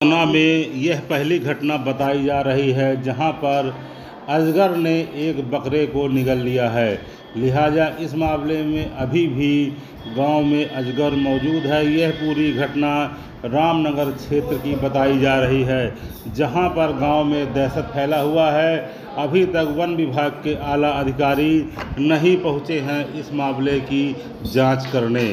पन्ना में यह पहली घटना बताई जा रही है, जहाँ पर अजगर ने एक बकरे को निगल लिया है। लिहाजा इस मामले में अभी भी गाँव में अजगर मौजूद है। यह पूरी घटना रामनगर क्षेत्र की बताई जा रही है, जहाँ पर गाँव में दहशत फैला हुआ है। अभी तक वन विभाग के आला अधिकारी नहीं पहुँचे हैं इस मामले की जाँच करने।